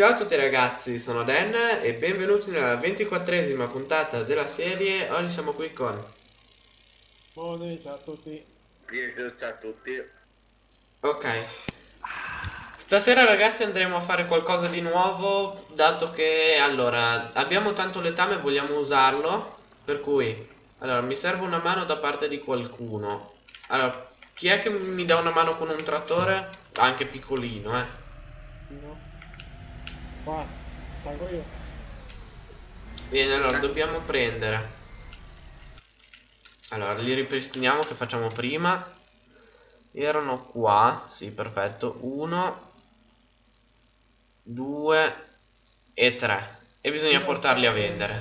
Ciao a tutti ragazzi, sono Dan e benvenuti nella ventiquattresima puntata della serie. Oggi siamo qui con... Buonasera ciao a tutti. Ciao a tutti. Ok. Stasera ragazzi andremo a fare qualcosa di nuovo, dato che, allora, abbiamo tanto letame e vogliamo usarlo, per cui, allora, mi serve una mano da parte di qualcuno. Allora, chi è che mi dà una mano con un trattore? Anche piccolino, eh. No. Qua, salgo io. Bene, allora dobbiamo prendere. Allora, li ripristiniamo che facciamo prima. Erano qua, sì, perfetto. Uno, due e tre. E bisogna portarli a vendere.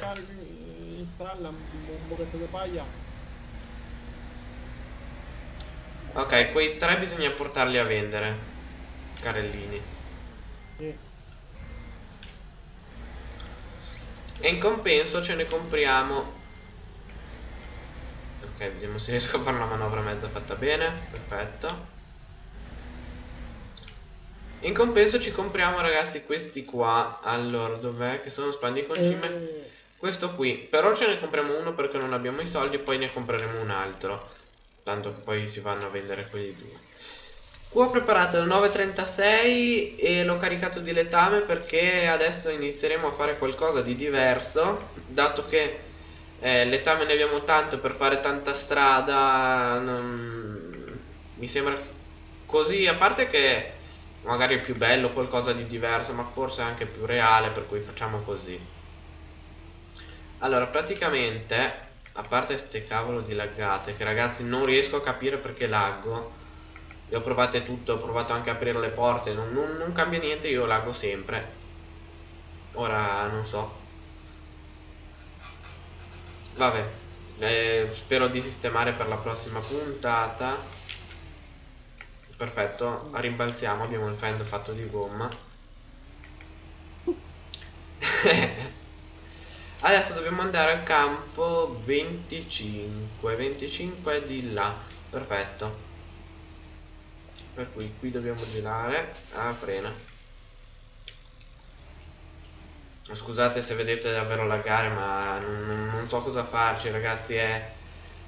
Installa un pochetto di paglia. Ok, quei tre bisogna portarli a vendere. Carellini. E in compenso ce ne compriamo. Ok, vediamo se riesco a fare una manovra mezza fatta bene. Perfetto. In compenso ci compriamo ragazzi questi qua. Allora, dov'è? Che sono spandi concime. Eh, Questo qui. Per ora ce ne compriamo uno perché non abbiamo i soldi e poi ne compreremo un altro. Tanto che poi si vanno a vendere quelli due. Qua ho preparato il 936 e l'ho caricato di letame perché adesso inizieremo a fare qualcosa di diverso. Dato che eh, letame ne abbiamo tanto per fare tanta strada. non- Mi sembra così, a parte che magari è più bello, qualcosa di diverso, ma forse anche più reale, per cui facciamo così. Allora, praticamente, a parte ste cavolo di laggate, che ragazzi non riesco a capire perché laggo. Le ho provate tutto, ho provato anche a aprire le porte, non, non- non cambia niente, io laggo sempre. Ora non so. Vabbè, eh, spero di sistemare per la prossima puntata. Perfetto, rimbalziamo, abbiamo il fend fatto di gomma. Adesso dobbiamo andare al campo 25, 25 è di là, perfetto. Per cui qui dobbiamo girare, ah frena. Scusate se vedete davvero laggare, ma non- non so cosa farci ragazzi, è,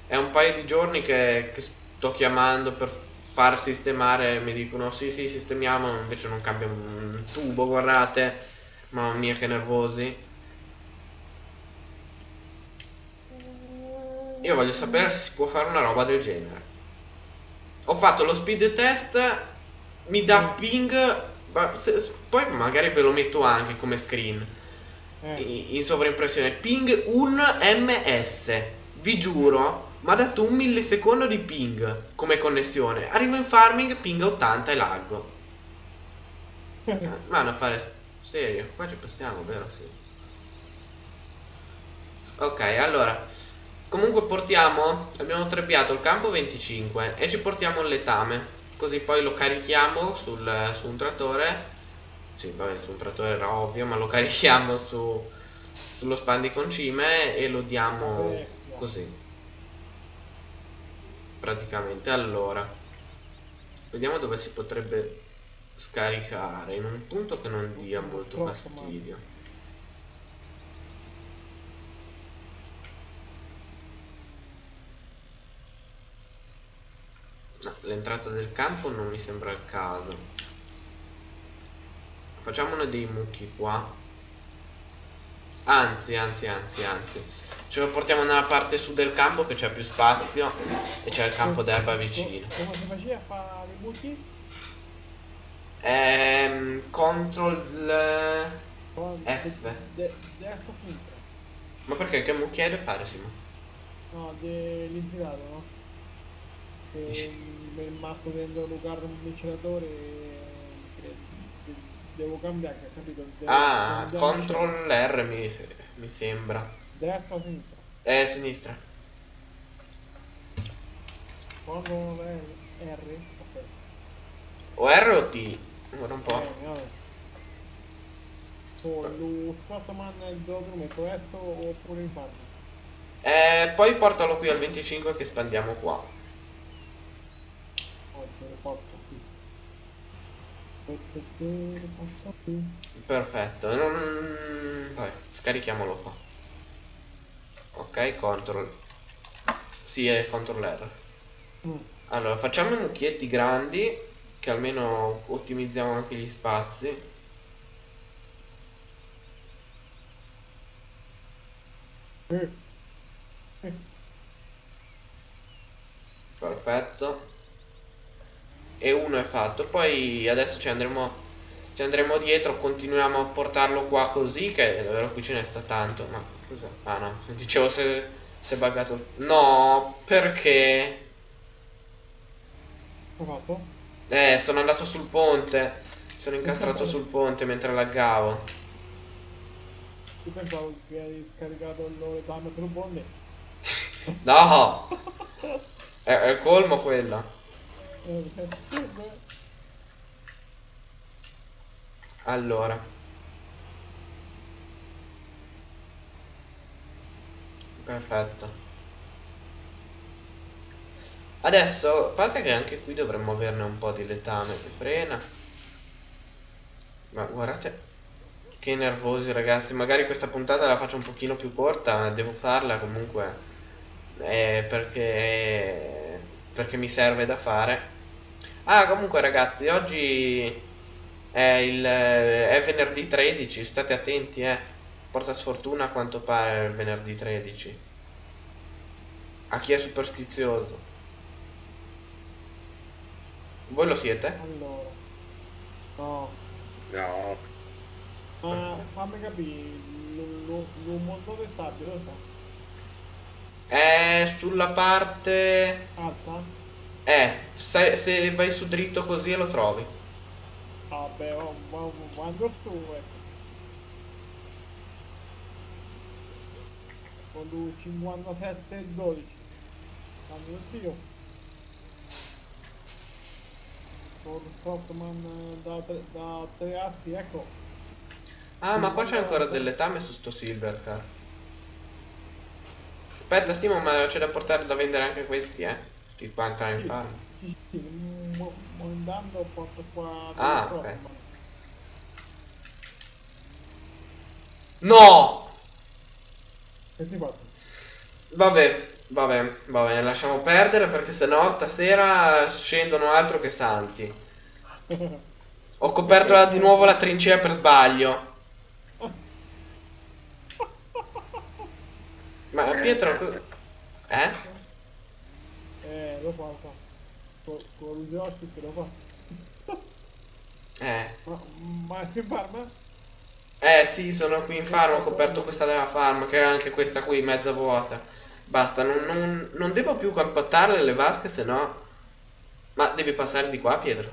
è un paio di giorni che, che sto chiamando per far sistemare, mi dicono sì sì sistemiamo, invece non cambia un tubo, guardate, mamma mia che nervosi. Io voglio sapere se si può fare una roba del genere. Ho fatto lo speed test, mi dà ping, ma se- poi magari ve lo metto anche come screen eh, i- in sovraimpressione. Ping 1 ms, vi giuro, mi ha dato un millisecondo di ping come connessione. Arrivo in farming, ping 80 e laggo. Ma affare s- serio, qua ci possiamo, vero? Sì. Ok, allora. Comunque portiamo, abbiamo trebbiato il campo 25 e ci portiamo il letame. Così poi lo carichiamo sul, su un trattore. Sì, vabbè, su un trattore era ovvio, ma lo carichiamo su, sullo spandi concime e lo diamo così. Praticamente. Allora, vediamo dove si potrebbe scaricare. In un punto che non dia molto fastidio. No, l'entrata del campo non mi sembra il caso. Facciamone dei mucchi qua. Anzi, anzi, anzi, anzi. Ce lo portiamo nella parte su del campo che c'è più spazio e c'è il campo d'erba vicino. Co- Come si faceva a fare i buchi? Ehm, control... Con- F. Ma perché che mucchia deve fare Simo? No, dell'infilato, no? Che nel mazzo dentro Lucar un che de- devo cambiare, capito? Devo Ah, control R mi, mi sembra. Destra o sinistra? Eh, sinistra. Control R. O R o T? Guarda un po'. Bene, vabbè. Poi lo sposto man dove lo metto resto oppure in farmaco? Eh, poi portalo qui al 25 che spandiamo qua. Porto qui. Passa qui. Perfetto. Non... Vai, scarichiamolo qua. Ok, control. Sì, è control R. Mm. Allora, facciamo i mucchietti grandi, che almeno ottimizziamo anche gli spazi. Eh. Perfetto. E uno è fatto. Poi adesso ci andremo, ci andremo dietro, continuiamo a portarlo qua così, che è vero qui ce ne sta tanto. Ma cosa? Ah no, dicevo se, se è buggato. No, perché? Fatto? Eh, sono andato sul ponte. Sono incastrato sul ponte mentre laggavo. Io pensavo che hai scaricato il loretano per un ponte. No! È, è colmo quella. Allora. Perfetto. Adesso, a parte che anche qui dovremmo averne un po' di letame che frena. Ma guardate che nervosi ragazzi. Magari questa puntata la faccio un pochino più corta, devo farla comunque. eh, perché, perché mi serve da fare. Ah, comunque ragazzi, oggi è, il, è venerdì 13, state attenti, eh. Porta sfortuna a quanto pare il venerdì 13. A chi è superstizioso. Voi lo siete? Allora. No. No, Ma fammi capire, l'uomo dove sta, lo sa? È sulla parte... Alta? Eh, se, se vai su dritto così lo trovi. Vabbè, oh, ma- quando su, ecco. Con lui 57 e 12. Quando io. Con Stockman da, tre- da 3 assi, ecco. Ah, ma qua c'è ancora del letame su sto Silvercar. Aspetta, Simo, ma c'è da portare da vendere anche questi, eh. Sti qua ancora in farm. Sì, sì, mo- mo- andando porto qua Ah, ok. Stockman. No! Che ti fatto? Vabbè, vabbè, vabbè, lasciamo perdere perché sennò stasera scendono altro che santi. Ho coperto la- di nuovo la trincea per sbaglio. Ma Pietro... Eh? eh, lo fa, lo fa. Con, con gli occhi che lo fa. Eh. Ma, ma si farma? Eh sì, sono qui in farm, ho coperto questa della farm, che era anche questa qui, mezza vuota. Basta, non, non- non devo più compattare le vasche, se no... Ma devi passare di qua, Pietro?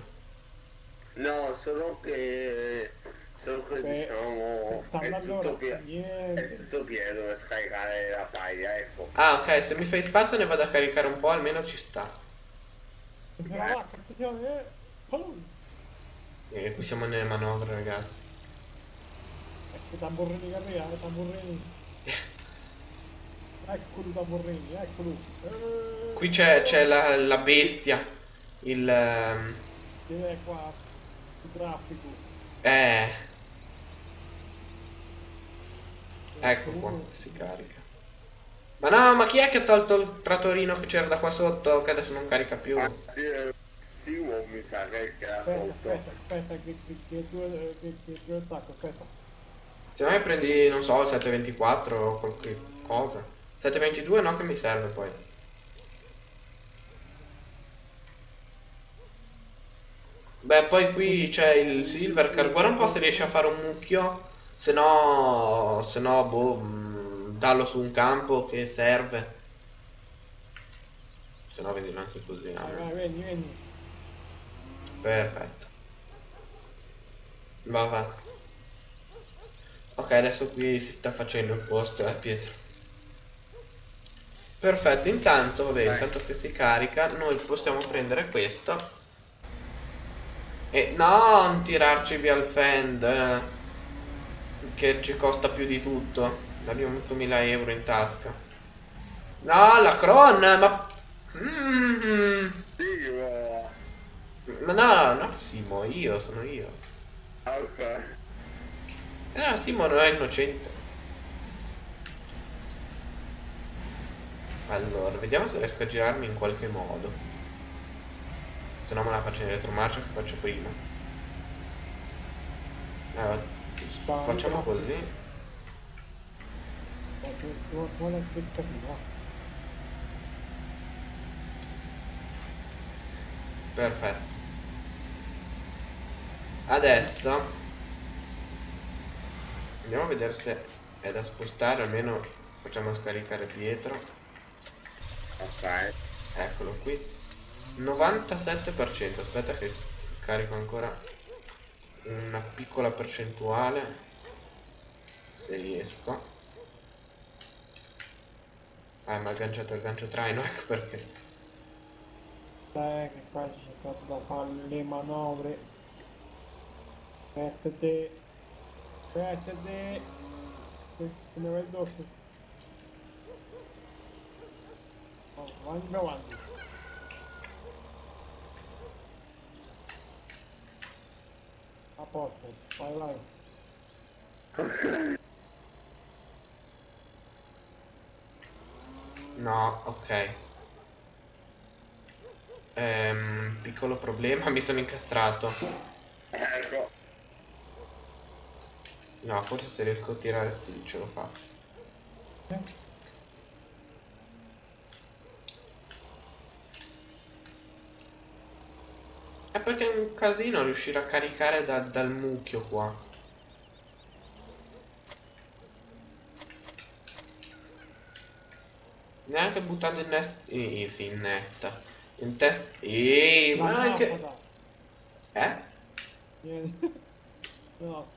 no, solo che... Solo che Beh, diciamo... È tutto, è tutto pieno da scaricare la faglia, ecco. Ah, ok, se mi fai spazio ne vado a caricare un po', almeno ci sta. Va, attenzione, eh. Pum. E qui siamo nelle manovre, ragazzi. Ecco i tamburrini che arrivano, i tamburrini. Eccoli i tamburrini, eccoli. Eh, Qui c'è c'è la, la bestia. Il... Che è qua, il traffico. Eh... Ecco qua, si carica. Ma no, ma chi è che ha tolto il trattorino che c'era da qua sotto, che adesso non carica più? Ah, sì, eh, Simo mi sa che che Aspetta, tolto. aspetta, aspetta, che, che, che, tu, che, che tu attacco, aspetta. Se mai prendi, non so, il 724 o qualche cosa. 722 no che mi serve poi. Beh, poi qui c'è il Silvercar. Guarda un po' se riesci a fare un mucchio. Se no, se no, boh, mm, dallo su un campo che serve. Se no, vendilo anche così. ah, Vai, vai, vieni, vieni. Perfetto. Va, va. Ok, adesso qui si sta facendo il posto, eh, Pietro. Perfetto, intanto, vabbè, Vai. intanto che si carica, noi possiamo prendere questo. E non tirarci via il fend, eh, che ci costa più di tutto. Abbiamo 8000 euro in tasca. No, la Cron, ma... Mm! Ma no, no, Simo, io, sono io. Ok. Eh, no, Simo non è innocente. Allora, vediamo se riesco a girarmi in qualche modo. Se no me la faccio in retromarcia che faccio prima. Allora, facciamo così. È che casino. Perfetto. Adesso andiamo a vedere se è da spostare, almeno facciamo scaricare Pietro. Ok. Eccolo qui. 97%. Aspetta che carico ancora una piccola percentuale. Se riesco. Ah, mi ha agganciato il gancio traino, ecco perché. Dai che qua ci sono da fare le manovre. Mettete. Se ne va. Oh, Avanti avanti. A posto, vai vai. No, ok. Ehm, piccolo problema, mi sono incastrato. Ecco. No, forse se riesco a tirare sì, ce lo faccio. È perché è un casino riuscire a caricare da- dal mucchio qua. Neanche buttando in nest... Eh, sì, in nesta. In test... Eh, ma anche... Eh? No,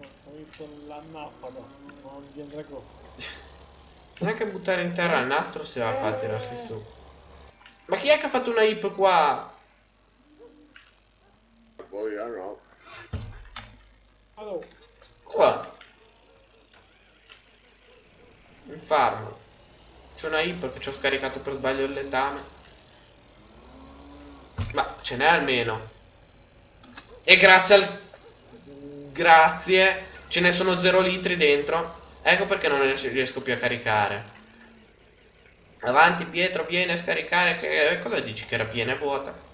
ho visto la nappada, non di Andrago. Neanche buttare in terra il nastro se la fa a tirarsi su. Ma chi è che ha fatto una hip qua? Poi io no. Allora, Qua. In farm. C'è una hip che ci ho scaricato per sbaglio il letame. Ma ce n'è almeno. E grazie al... Grazie. Ce ne sono 0 litri dentro. Ecco perché non riesco più a caricare. Avanti Pietro, vieni a scaricare. Che... Cosa dici che era piena e vuota?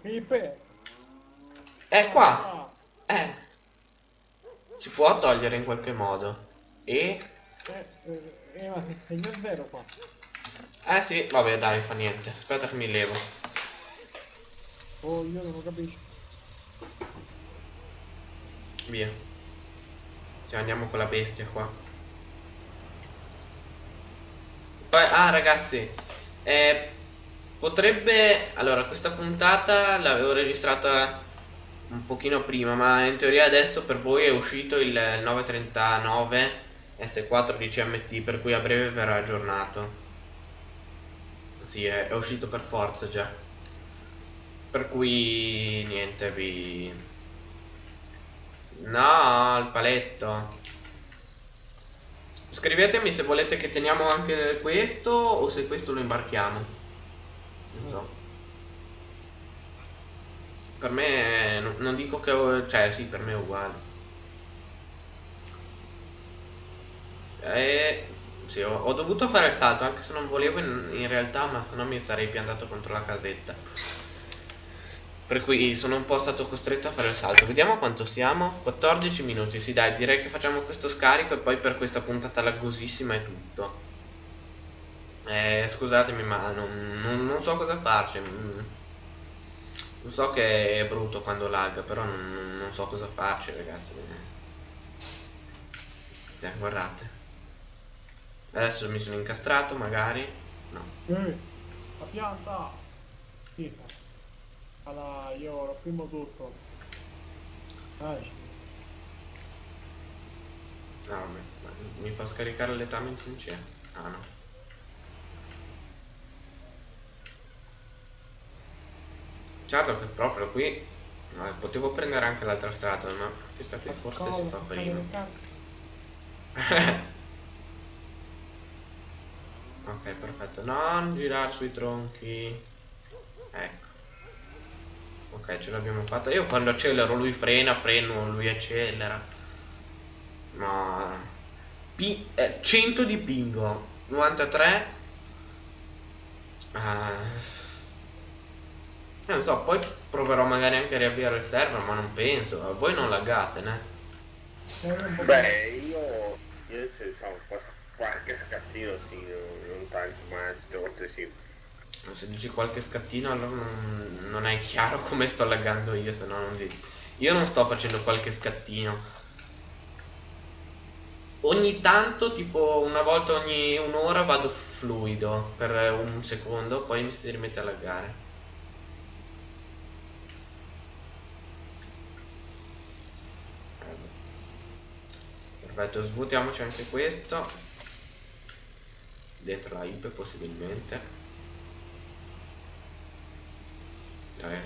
Che IP è? Qua. Ah, Eh. Si può togliere in qualche modo. E... eh, eh, eh, ma si segna zero qua. Eh sì, vabbè dai, fa niente. Aspetta che mi levo. Oh, io non lo capisco. Via. Cioè andiamo con la bestia qua. Poi, ah ragazzi, eh, potrebbe... Allora, questa puntata l'avevo registrata un pochino prima, ma in teoria adesso per voi è uscito il 939 S4 di CMT, per cui a breve verrà aggiornato. Sì, è, è uscito per forza già. Per cui niente, vi... No, il paletto. Scrivetemi se volete che teniamo anche questo o se questo lo imbarchiamo. Non so. Per me no- non dico che... Cioè, sì, per me è uguale. Eh, sì, ho, ho dovuto fare il salto, anche se non volevo in, in realtà, ma se no mi sarei piantato contro la casetta. Per cui sono un po' stato costretto a fare il salto. Vediamo quanto siamo. 14 minuti, sì dai, direi che facciamo questo scarico e poi per questa puntata laggosissima è tutto. Eh, scusatemi, ma non, non- non so cosa farci. Mm. Lo so che è brutto quando lagga, però non, non so cosa farci, ragazzi. Eh, guardate. Adesso mi sono incastrato, magari. No. Eh, la pianta! Allora, io lo primo tutto. Dai. No, ma mi fa scaricare il letame in trincea? Ah no. Certo che proprio qui no, potevo prendere anche l'altra strada, ma questa qui forse si fa prima. ok, perfetto. Non girare sui tronchi. Ecco. Ok, ce l'abbiamo fatta. Io quando accelero lui frena, freno, lui accelera. Ma... Pi- eh, 100 di pingo. 93. Ah. Non so, poi proverò magari anche a riavviare il server, ma non penso. Voi non laggate, po' Beh, io, io se so, qualche- scattino sì, non, non tanto, ma tutte volte sì. Se dici qualche scattino, allora non, non è chiaro come sto laggando io, se no non dico. Io non sto facendo qualche scattino. Ogni tanto, tipo una volta ogni un'ora vado fluido per un secondo, poi mi si rimette a laggare. Perfetto, svuotiamoci anche questo. Dentro la IP possibilmente. Eh.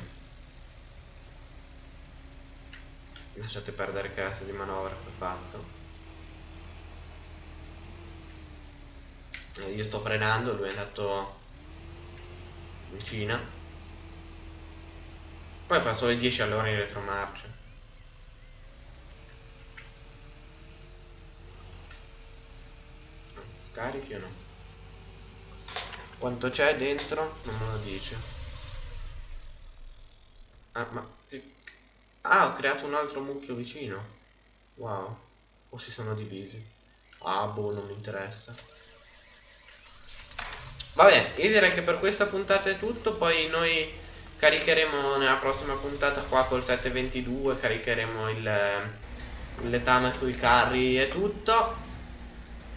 Lasciate perdere che resto di manovra che ho fatto. Eh, io sto frenando, lui è andato in. Poi passo le 10 all'ora in retromarcia. Scarichi o no? Quanto c'è dentro? Non me lo dice. Ah, ma... Ah, ho creato un altro mucchio vicino. Wow. O si sono divisi. Ah, boh, non mi interessa. Vabbè, io direi che per questa puntata è tutto, poi noi caricheremo nella prossima puntata qua col 722, caricheremo il, il letame sui carri e tutto.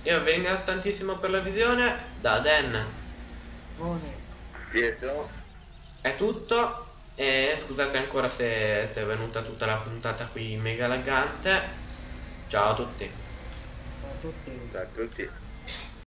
Io vi ringrazio tantissimo per la visione, da Dan buone. Pietro, è tutto e scusate ancora se, se è venuta tutta la puntata qui mega laggante. Ciao a tutti. Ciao a tutti. ciao a tutti.